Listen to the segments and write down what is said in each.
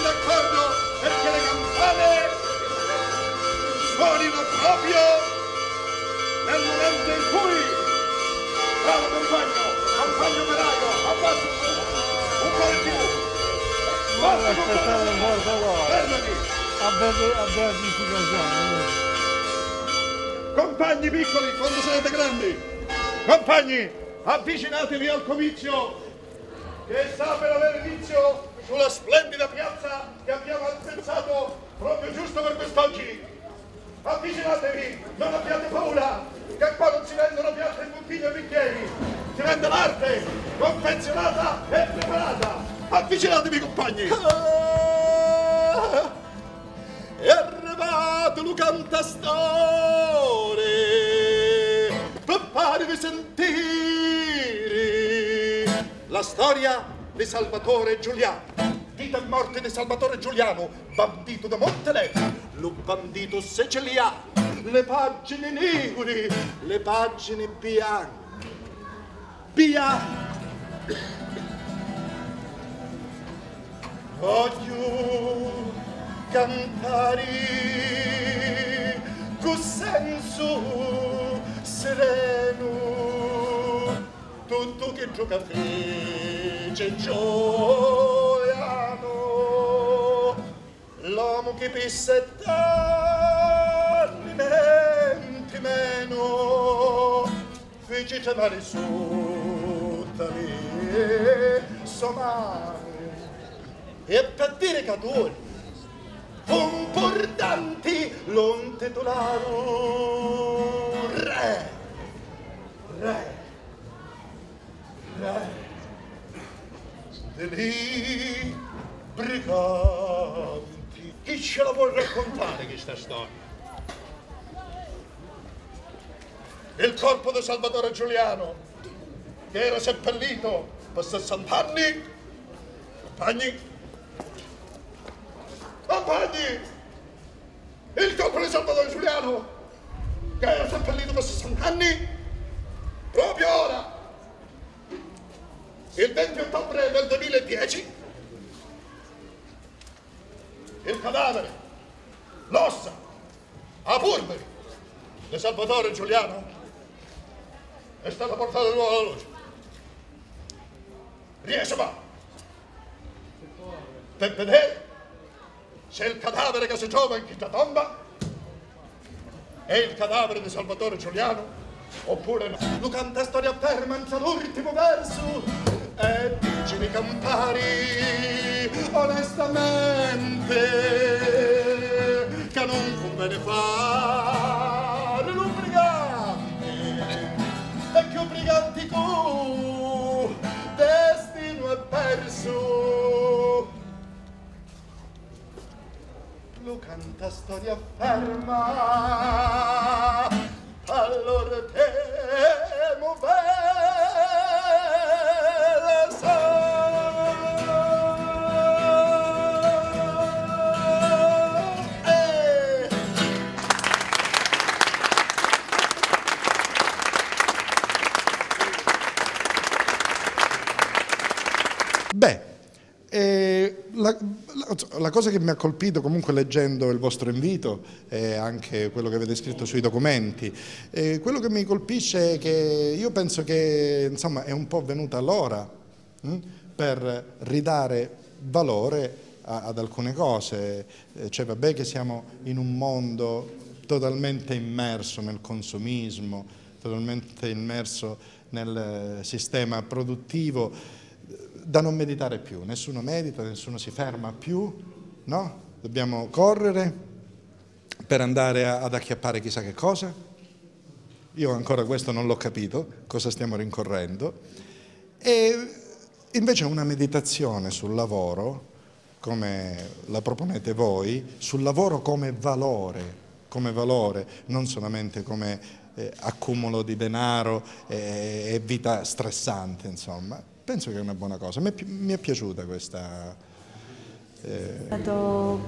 tutti d'accordo perché le campane suonino proprio nel momento in cui bravo compagno compagno operaio abbassa un po' di più. Basta fermati. A beatificazione. compagni piccoli quando sarete grandi. Compagni avvicinatevi al comizio che sta per avere inizio sulla splendida piazza che abbiamo attrezzato proprio giusto per quest'oggi avvicinatevi non abbiate paura che qua non si vendono piatte e bottiglie e bicchieri. Si vende l'arte confezionata e preparata. Avvicinatevi compagni. Ah, È arrivato lo cantastore per farvi sentire la storia di Salvatore Giuliano. Vita e morte di Salvatore Giuliano, bandito da Montelevio, lo bandito siciliano, le pagine liguri, le pagine bianche. Bianche. Voglio cantare con senso sereno tutto che gioca fece gioiano l'uomo che per sett'anni mente meno fece tremare sotto le somare e per dire che tu importanti lo intitolaro re re re briganti ce la vuol raccontare questa storia? Il corpo di Salvatore Giuliano che era seppellito per 60 anni. Compagni? Compagni? Il corpo di Salvatore Giuliano che era seppellito per 60 anni. Proprio ora il 20 ottobre del 2010 il cadavere l'ossa a pulveri di Salvatore Giuliano è stato portato di nuovo alla luce riesce ma per vedere se il cadavere che si trova in questa tomba è il cadavere di Salvatore Giuliano oppure no. Lo canta storia permanza l'ultimo verso e di cantare onestamente che non conviene fare l'ubbrigante e che obbliganti tu destino è perso. Lo canta storia ferma Beh, eh, la, la- la cosa che mi ha colpito comunque leggendo il vostro invito e anche quello che avete scritto sui documenti, eh, quello che mi colpisce è che io penso che insomma è un po' venuta l'ora hm, per ridare valore a- ad alcune cose, Eh, cioè vabbè che siamo in un mondo totalmente immerso nel consumismo, totalmente immerso nel eh, sistema produttivo, da non meditare più, nessuno medita, nessuno si ferma più, no? Dobbiamo correre per andare a- ad acchiappare chissà che cosa. Io ancora questo non l'ho capito, cosa stiamo rincorrendo. E invece una meditazione sul lavoro, come la proponete voi, sul lavoro come valore, come valore, non solamente come eh, accumulo di denaro e, e vita stressante, insomma. Penso che è una buona cosa. Mi è, pi- mi è piaciuta questa, Eh, È stato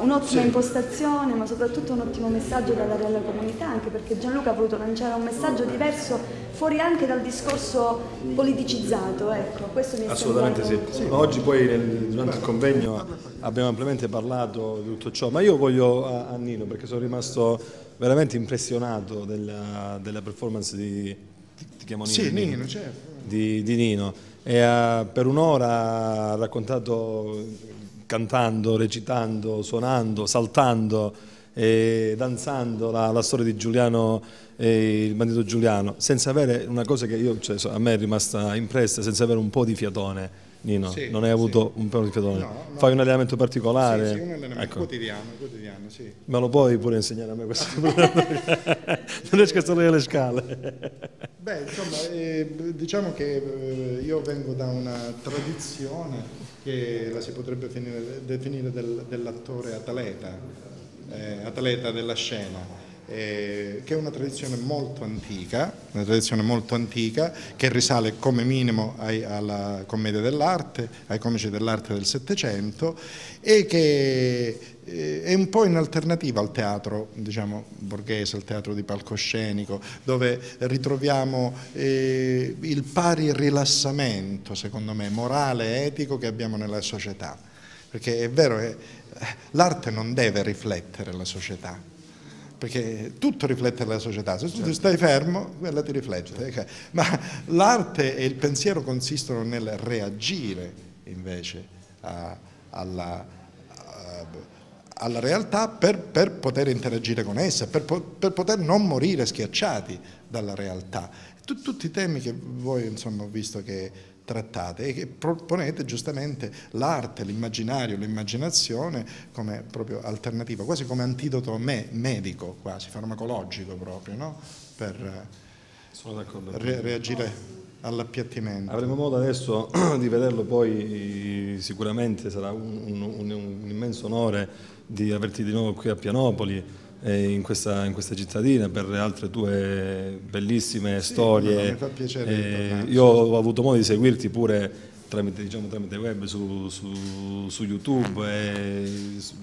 un'ottima impostazione, ma soprattutto un ottimo messaggio dalla reale comunità, anche perché Gianluca ha voluto lanciare un messaggio diverso, fuori anche dal discorso politicizzato. Ecco, questo mi è Assolutamente sì. Ma oggi poi nel- durante il convegno abbiamo ampiamente parlato di tutto ciò, ma io voglio a, a Nino perché sono rimasto veramente impressionato della, della performance di, ti, ti chiamo Nino? sì, Nino, certo. di, di Nino e ha- per un'ora ha raccontato cantando, recitando, suonando, saltando e danzando la, la storia di Giuliano e il bandito Giuliano senza avere una cosa che io, cioè, a me è rimasta impressa senza avere un po' di fiatone Nino, Sì, non hai avuto un po' di fiatone No, no. fai un allenamento particolare Sì, sì, un allenamento Ecco. quotidiano, quotidiano, sì. me lo puoi pure insegnare a me questo non riesco a salire le scale Beh, insomma, eh, diciamo che eh, io vengo da una tradizione che la si potrebbe finire- definire del- dell'attore atleta, eh, atleta della scena. Eh, che è una tradizione molto antica, una tradizione molto antica che risale come minimo ai- alla commedia dell'arte, ai comici dell'arte del Settecento e che eh, è un po' in alternativa al teatro, diciamo, borghese, al teatro di palcoscenico, dove ritroviamo eh, il pari rilassamento, secondo me, morale e etico che abbiamo nella società. Perché è vero che eh, l'arte non deve riflettere la società, perché tutto riflette la società, se tu stai fermo, quella ti riflette. Ma l'arte e il pensiero consistono nel reagire invece a- alla, a- alla realtà per, per poter interagire con essa, per, per poter non morire schiacciati dalla realtà. Tu- tutti i temi che voi insomma, ho visto che trattate e che proponete giustamente l'arte, l'immaginario, l'immaginazione come proprio alternativa, quasi come antidoto me- medico, quasi farmacologico proprio, no? per re- reagire all'appiattimento. Avremo modo adesso di vederlo poi, sicuramente sarà un, un- un- un immenso onore di averti di nuovo qui a Pianopoli, in, questa, in questa cittadina, per le altre tue bellissime storie. mi fa piacere Eh, io ho avuto modo di seguirti pure tramite, diciamo, tramite web su, su- su YouTube, e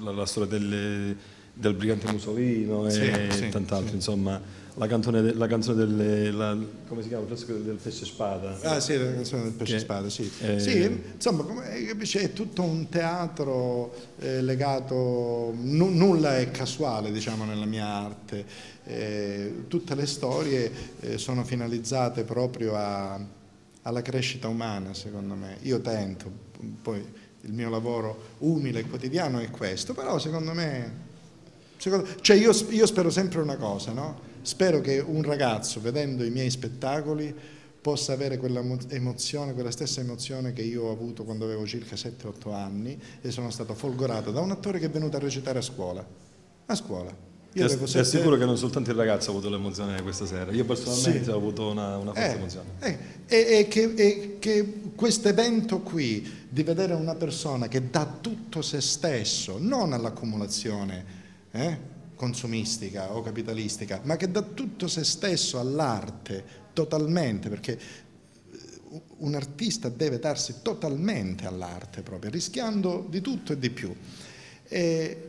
la, la storia del, del brigante Musolino e Sì, sì, tant'altro, insomma. La canzone, de- la canzone delle, la- come si chiama? Del pesce spada. Ah sì, la canzone del pesce Che- spada, sì. eh, Sì, insomma, come- eh, capisci, è tutto un teatro eh, legato, nu- nulla è casuale diciamo nella mia arte, Eh, tutte le storie eh, sono finalizzate proprio a- alla crescita umana secondo me. Io tento, poi il mio lavoro umile e quotidiano è questo, però secondo me Secondo- cioè io, io spero sempre una cosa, no? Spero che un ragazzo vedendo i miei spettacoli possa avere quella mo- emozione, quella stessa emozione che io ho avuto quando avevo circa 7-8 anni e sono stato folgorato da un attore che è venuto a recitare a scuola. A scuola. Ti, Io ti sette- assicuro che non soltanto il ragazzo ha avuto l'emozione questa sera, io personalmente Sì. ho avuto una, una forte Eh, emozione. eh, e, e che, e che questo evento qui di vedere una persona che dà tutto se stesso, non all'accumulazione eh, consumistica o capitalistica, ma che dà tutto se stesso all'arte totalmente, perché eh, un artista deve darsi totalmente all'arte proprio, rischiando di tutto e di più. E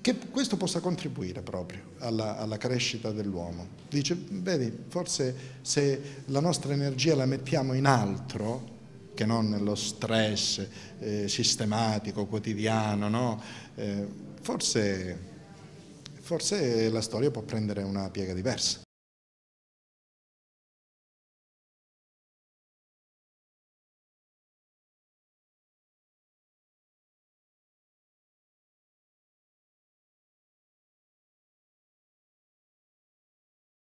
che questo possa contribuire proprio alla, alla crescita dell'uomo. Dice, vedi, forse se la nostra energia la mettiamo in altro, che non nello stress eh, sistematico, quotidiano, no? Eh, forse, forse la storia può prendere una piega diversa.